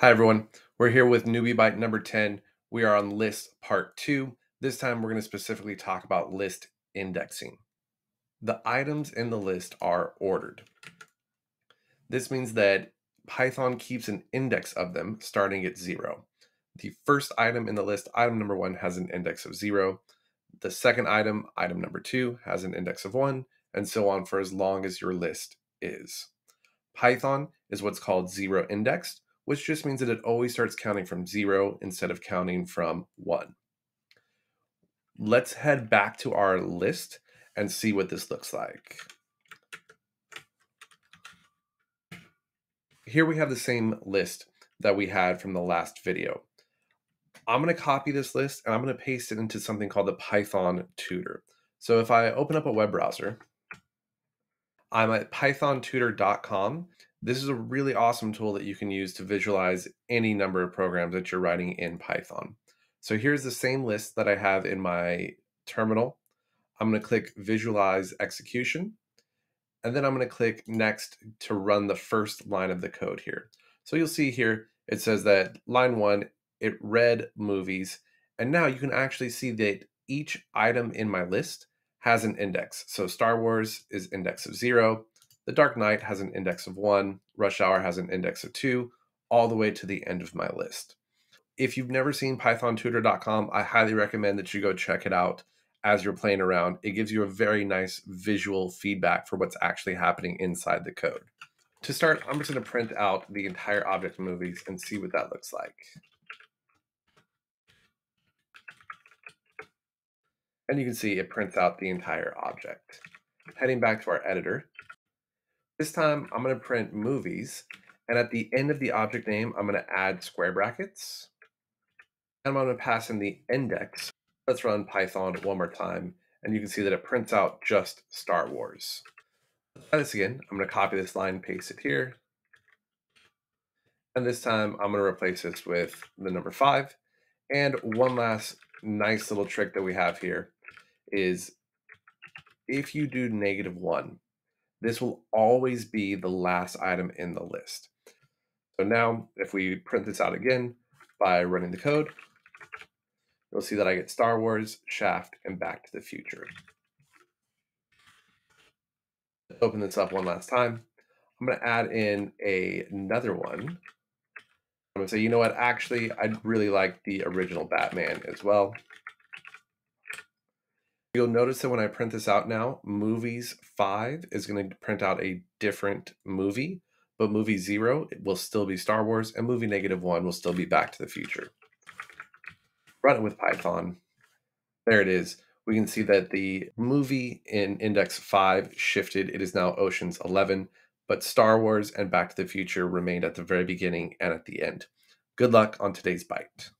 Hi, everyone. We're here with Newbie Bite number 10. We are on list part two. This time, we're going to specifically talk about list indexing. The items in the list are ordered. This means that Python keeps an index of them starting at zero. The first item in the list, item number one, has an index of zero. The second item, item number two, has an index of one, and so on for as long as your list is. Python is what's called zero indexed which just means that it always starts counting from zero instead of counting from one. Let's head back to our list and see what this looks like. Here we have the same list that we had from the last video. I'm going to copy this list and I'm going to paste it into something called the Python tutor. So if I open up a web browser, I'm at pythontutor.com this is a really awesome tool that you can use to visualize any number of programs that you're writing in Python. So here's the same list that I have in my terminal. I'm going to click Visualize Execution, and then I'm going to click Next to run the first line of the code here. So you'll see here, it says that line one, it read movies, and now you can actually see that each item in my list has an index. So Star Wars is index of zero, the Dark Knight has an index of one, Rush Hour has an index of two, all the way to the end of my list. If you've never seen pythontutor.com, I highly recommend that you go check it out as you're playing around. It gives you a very nice visual feedback for what's actually happening inside the code. To start, I'm just going to print out the entire object movies and see what that looks like. And you can see it prints out the entire object. Heading back to our editor, this time I'm going to print movies. And at the end of the object name, I'm going to add square brackets. And I'm going to pass in the index. Let's run Python one more time. And you can see that it prints out just Star Wars. Let's try this again. I'm going to copy this line, paste it here. And this time I'm going to replace this with the number five. And one last nice little trick that we have here is if you do negative one, this will always be the last item in the list. So now if we print this out again by running the code, you'll see that I get Star Wars, Shaft, and Back to the Future. Let's Open this up one last time. I'm going to add in a, another one. I'm going to say, you know what, actually, I'd really like the original Batman as well. You'll notice that when I print this out now, movies 5 is going to print out a different movie, but movie 0 will still be Star Wars, and movie negative 1 will still be Back to the Future. Run it with Python. There it is. We can see that the movie in index 5 shifted. It is now Ocean's 11, but Star Wars and Back to the Future remained at the very beginning and at the end. Good luck on today's bite.